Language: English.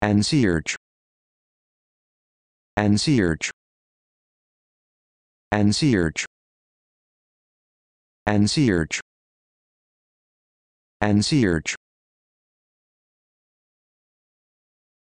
and search and search and search and search and search